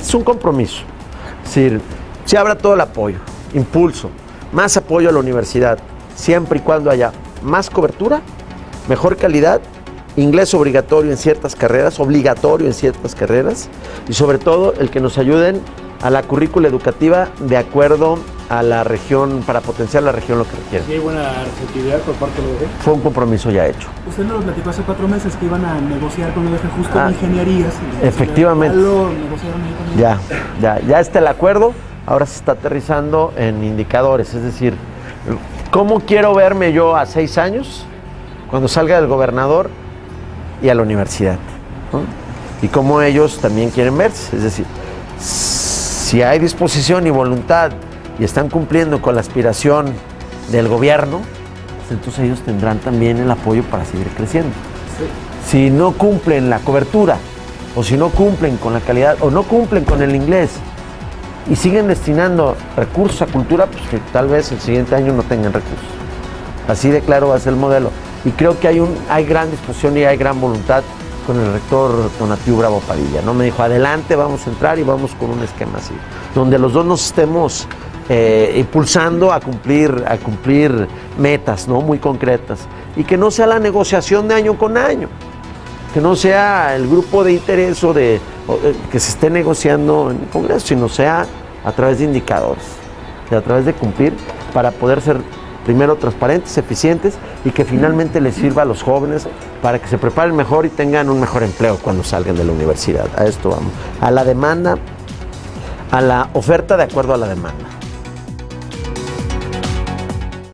Es un compromiso. Es decir, se habrá todo el apoyo, impulso, más apoyo a la universidad, siempre y cuando haya más cobertura, mejor calidad, inglés obligatorio en ciertas carreras, obligatorio en ciertas carreras, y sobre todo el que nos ayuden a la currícula educativa de acuerdo a la región, para potenciar la región lo que requiere. ¿Sí hay buena receptividad por parte de la UDG? Fue un compromiso ya hecho. Usted nos lo platicó hace cuatro meses que iban a negociar con UDG justo Ah, en ingenierías. efectivamente. ¿Ya lo negociaron ahí con ellos? Ya, ya, ya está el acuerdo, ahora se está aterrizando en indicadores, es decir, ¿cómo quiero verme yo a seis años cuando salga del gobernador y a la universidad? ¿no? Y cómo ellos también quieren verse, es decir, si hay disposición y voluntad y están cumpliendo con la aspiración del gobierno, pues entonces ellos tendrán también el apoyo para seguir creciendo. Si no cumplen la cobertura, o si no cumplen con la calidad, o no cumplen con el inglés, y siguen destinando recursos a cultura, pues que tal vez el siguiente año no tengan recursos. Así de claro va a ser el modelo. Y creo que hay, un, hay gran disposición y hay gran voluntad con el rector Donatiu Bravo Padilla. ¿no? Me dijo, adelante, vamos a entrar y vamos con un esquema así, donde los dos nos estemos eh, impulsando a cumplir, a cumplir metas ¿no? muy concretas. Y que no sea la negociación de año con año que no sea el grupo de interés o de eh, que se esté negociando en el Congreso, sino sea a través de indicadores, a través de cumplir para poder ser primero transparentes, eficientes y que finalmente les sirva a los jóvenes para que se preparen mejor y tengan un mejor empleo cuando salgan de la universidad. A esto vamos. A la demanda, a la oferta de acuerdo a la demanda.